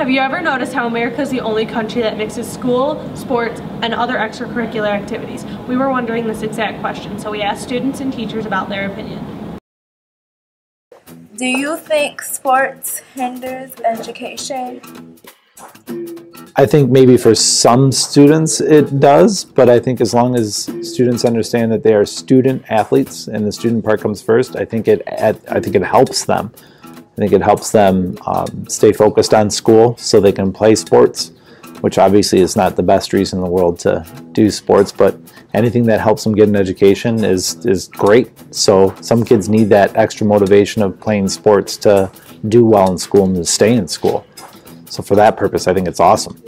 Have you ever noticed how America is the only country that mixes school, sports, and other extracurricular activities? We were wondering this exact question, so we asked students and teachers about their opinion. Do you think sports hinders education? I think maybe for some students it does, but I think as long as students understand that they are student athletes and the student part comes first, I think it I think it helps them. I think it helps them um, stay focused on school so they can play sports, which obviously is not the best reason in the world to do sports, but anything that helps them get an education is is great. So some kids need that extra motivation of playing sports to do well in school and to stay in school. So for that purpose, I think it's awesome.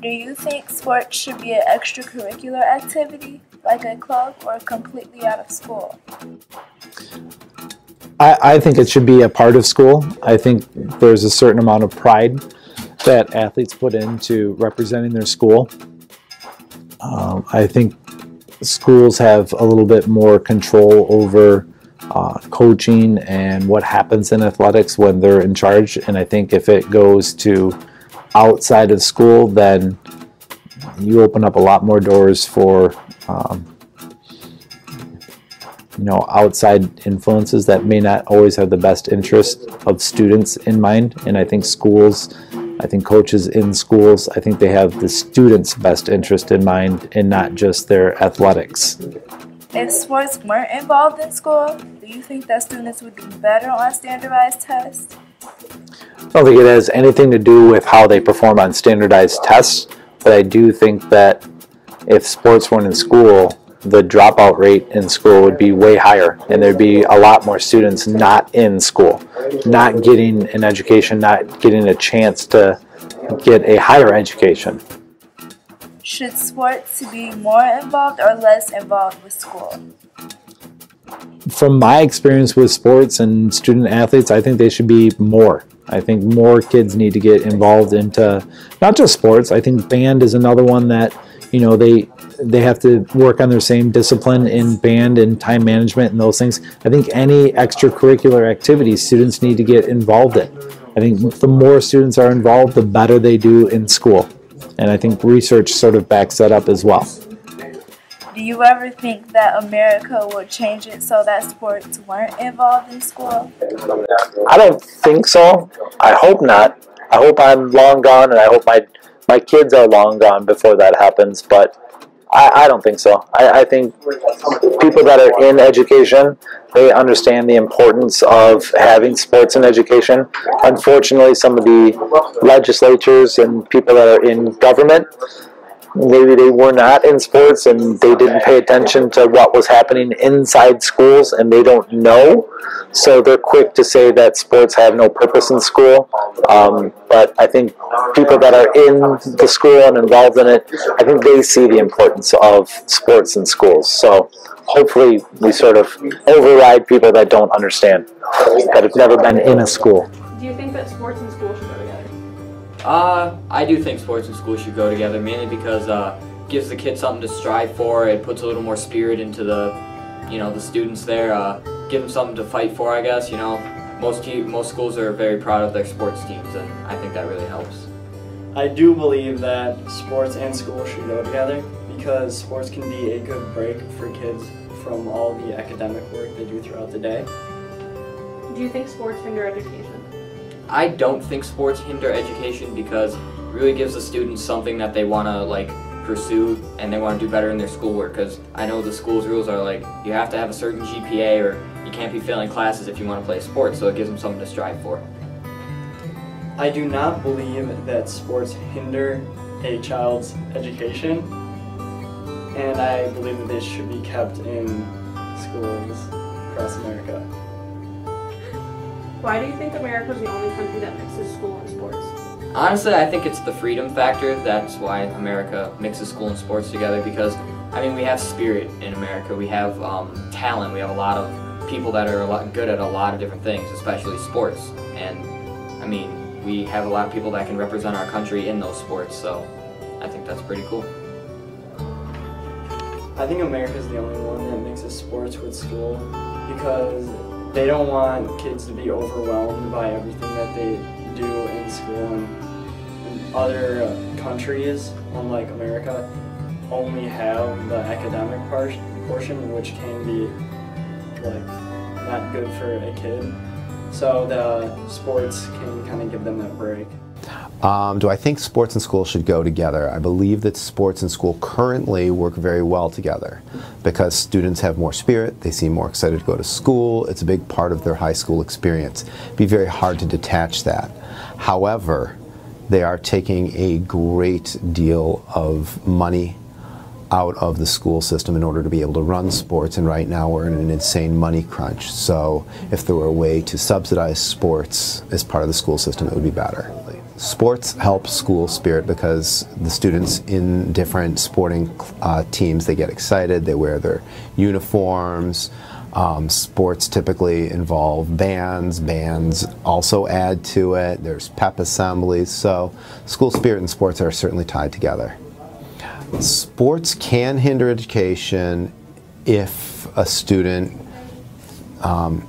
Do you think sports should be an extracurricular activity, like a club, or completely out of school? I, I think it should be a part of school. I think there's a certain amount of pride that athletes put into representing their school. Um, I think schools have a little bit more control over uh, coaching and what happens in athletics when they're in charge. And I think if it goes to outside of school, then you open up a lot more doors for um, you know outside influences that may not always have the best interest of students in mind. And I think schools, I think coaches in schools, I think they have the students' best interest in mind and not just their athletics. If sports weren't involved in school, do you think that students would do better on standardized tests? I don't think it has anything to do with how they perform on standardized tests, but I do think that if sports weren't in school, the dropout rate in school would be way higher and there'd be a lot more students not in school, not getting an education, not getting a chance to get a higher education. Should sports be more involved or less involved with school? From my experience with sports and student athletes, I think they should be more. I think more kids need to get involved into not just sports. I think band is another one that you know they they have to work on their same discipline in band and time management and those things. I think any extracurricular activities students need to get involved in. I think the more students are involved, the better they do in school. And I think research sort of backs that up as well. Do you ever think that America would change it so that sports weren't involved in school? I don't think so. I hope not. I hope I'm long gone and I hope my my kids are long gone before that happens, but I, I don't think so. I, I think people that are in education, they understand the importance of having sports in education. Unfortunately, some of the legislatures and people that are in government, maybe they were not in sports and they didn't pay attention to what was happening inside schools and they don't know. So they're quick to say that sports have no purpose in school. Um, but I think people that are in the school and involved in it, I think they see the importance of sports in schools. So hopefully we sort of override people that don't understand, that have never been in a school. Do you think that sports in school should? Uh, I do think sports and school should go together, mainly because uh, it gives the kids something to strive for. It puts a little more spirit into the, you know, the students there. Uh, give them something to fight for, I guess. You know, most most schools are very proud of their sports teams, and I think that really helps. I do believe that sports and school should go together because sports can be a good break for kids from all the academic work they do throughout the day. Do you think sports hinder education? I don't think sports hinder education because it really gives the students something that they want to like pursue and they want to do better in their schoolwork because I know the school's rules are like you have to have a certain GPA or you can't be failing classes if you want to play sports so it gives them something to strive for. I do not believe that sports hinder a child's education and I believe that they should be kept in schools across America. Why do you think America is the only country that mixes school and sports? Honestly, I think it's the freedom factor. That's why America mixes school and sports together because, I mean, we have spirit in America. We have um, talent. We have a lot of people that are a lot good at a lot of different things, especially sports. And, I mean, we have a lot of people that can represent our country in those sports, so I think that's pretty cool. I think America is the only one that mixes sports with school because they don't want kids to be overwhelmed by everything that they do in school and other countries, unlike America, only have the academic part, portion, which can be like not good for a kid. So the sports can kind of give them that break. Um, do I think sports and school should go together? I believe that sports and school currently work very well together because students have more spirit, they seem more excited to go to school, it's a big part of their high school experience. It'd be very hard to detach that. However, they are taking a great deal of money out of the school system in order to be able to run sports and right now we're in an insane money crunch so if there were a way to subsidize sports as part of the school system it would be better. Sports help school spirit because the students in different sporting uh, teams they get excited, they wear their uniforms. Um, sports typically involve bands. Bands also add to it. There's pep assemblies. So school spirit and sports are certainly tied together. Sports can hinder education if a student um,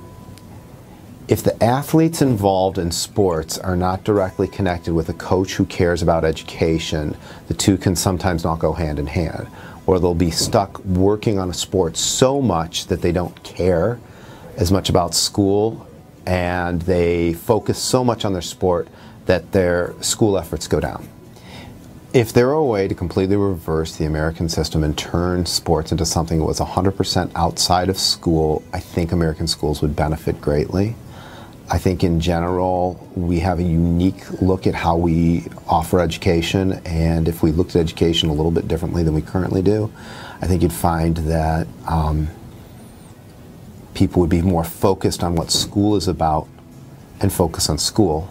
if the athletes involved in sports are not directly connected with a coach who cares about education, the two can sometimes not go hand in hand. Or they'll be stuck working on a sport so much that they don't care as much about school and they focus so much on their sport that their school efforts go down. If there were a way to completely reverse the American system and turn sports into something that was 100% outside of school, I think American schools would benefit greatly. I think in general, we have a unique look at how we offer education, and if we looked at education a little bit differently than we currently do, I think you'd find that um, people would be more focused on what school is about and focus on school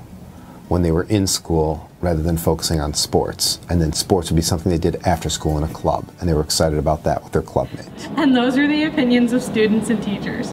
when they were in school rather than focusing on sports. And then sports would be something they did after school in a club, and they were excited about that with their club mates. And those are the opinions of students and teachers.